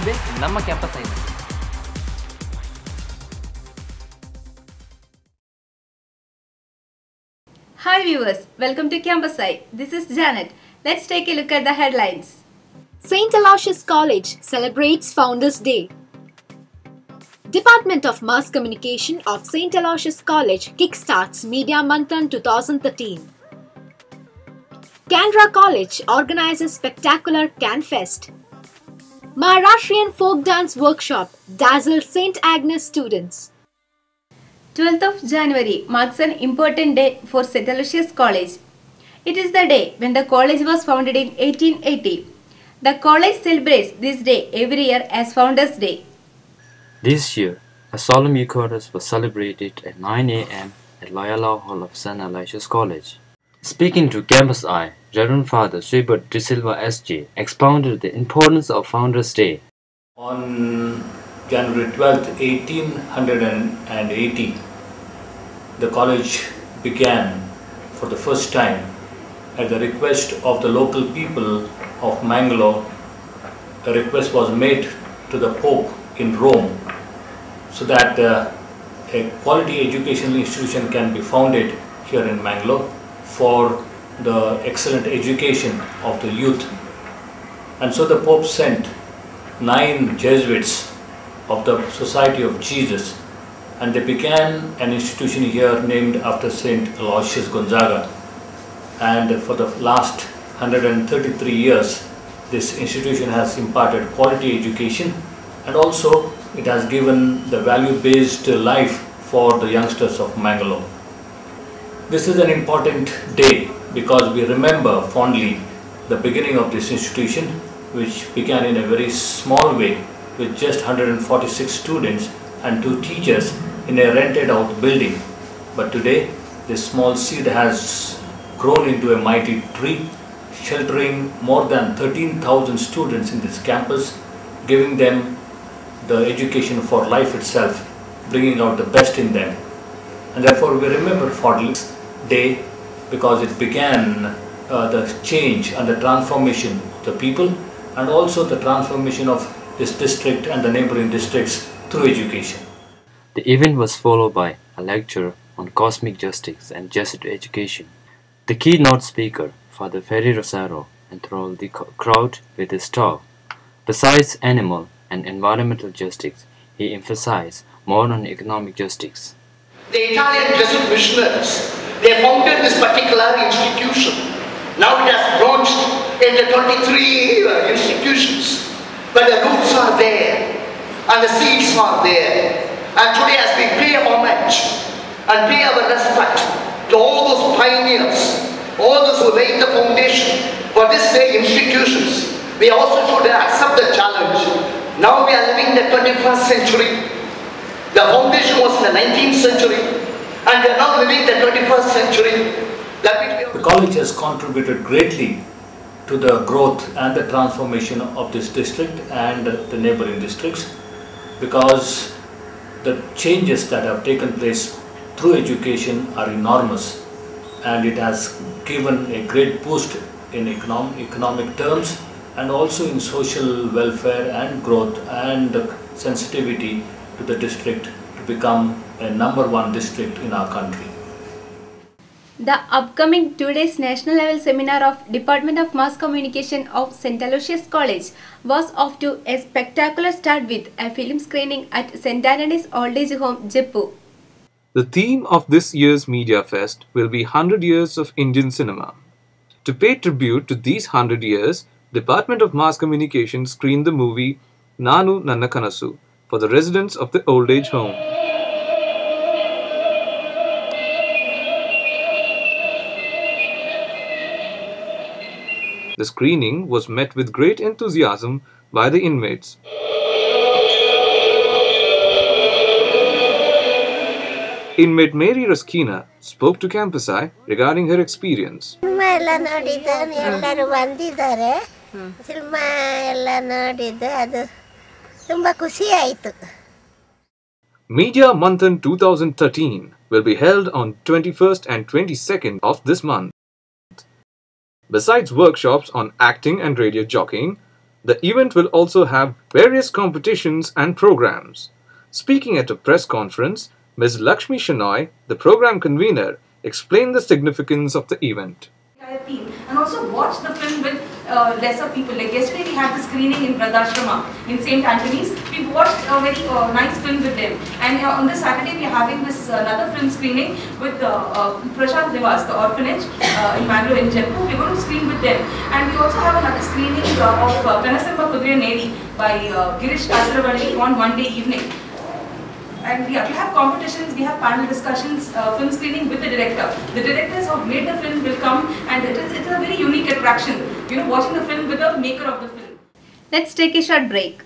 ಮುಂದೆ ನಮ್ಮ ಕ್ಯಾಂಪಸ್ ಐದು Hi viewers, welcome to Campus Eye. This is Janet. Let's take a look at the headlines. St. Aloysius College celebrates Founders Day. Department of Mass Communication of St. Aloysius College kickstarts Media Manthan 2013. Canara College organizes spectacular CanFest. Maharashtrian folk dance workshop dazzles St. Agnes students. 12th of January marks an important day for St. Aloysius College. It is the day when the college was founded in 1880. The college celebrates this day every year as Founders Day. This year, a solemn Eucharist was celebrated at 9 a.m. at Loyola Hall of St. Aloysius College. Speaking to Campus Eye, Reverend Father Swebert D'Silva SJ expounded the importance of Founders Day. On January 12th, 1880, the college began for the first time at the request of the local people of Mangalore. A request was made to the Pope in Rome so that uh, a quality educational institution can be founded here in Mangalore for the excellent education of the youth. And so the Pope sent nine Jesuits of the Society of Jesus and they began an institution here named after Saint Aloysius Gonzaga. And for the last 133 years, this institution has imparted quality education and also it has given the value-based life for the youngsters of Mangalore. This is an important day because we remember fondly the beginning of this institution which began in a very small way with just 146 students and two teachers in a rented out building. But today this small seed has grown into a mighty tree sheltering more than 13,000 students in this campus giving them the education for life itself, bringing out the best in them. And therefore we remember fondly day because it began uh, the change and the transformation of the people and also the transformation of this district and the neighboring districts through education. The event was followed by a lecture on cosmic justice and Jesuit education. The keynote speaker, Father Ferry Rosaro, enthralled the crowd with his talk. Besides animal and environmental justice, he emphasized more on economic justice. The Italian Jesuit missionaries, they founded this particular institution. Now it has branched into 23 uh, institutions, but the roots are there and the seeds are there. And today as we pay homage and pay our respect to all those pioneers, all those who laid the foundation for this day institutions, we also should accept the challenge. Now we are living the 21st century. The foundation was in the 19th century and we are now living the 21st century. The college has contributed greatly to the growth and the transformation of this district and the neighboring districts because the changes that have taken place through education are enormous and it has given a great boost in economic, economic terms and also in social welfare and growth and sensitivity to the district to become a number one district in our country. The upcoming two days national level seminar of Department of Mass Communication of St. Aloysius College was off to a spectacular start with a film screening at St. Anthony's Old Age Home, Jeppu. The theme of this year's Media Fest will be 100 Years of Indian Cinema. To pay tribute to these 100 years, Department of Mass Communication screened the movie Nanu Nanna Kanasu for the residents of the old age home. The screening was met with great enthusiasm by the inmates. Inmate Mary Raskina spoke to Campus Eye regarding her experience. Media Manthan 2013 will be held on 21st and 22nd of this month. Besides workshops on acting and radio jockeying, The event will also have various competitions and programs. Speaking at a press conference, Ms. Lakshmi Shenoy, the program convener, explained the significance of the event. Entire team and also watch the film with uh, lesser people. Like yesterday we had the screening in Vradashrama in St. Anthony's. We watched a very uh, nice film with them. And uh, on this Saturday we are having this uh, another film screening with uh, uh, Prashant Nivas, the orphanage uh, in Mangalore in Jeppu. We're going to screen with them. And we also have another screening of uh, Kanasemba Kudureyaneri by Girish Kasaravalli on one day evening. And yeah, we have competitions, we have panel discussions, uh, film screening with the director. The directors who made the film will come and it is, it's a very unique attraction, you know, watching the film with the maker of the film. Let's take a short break.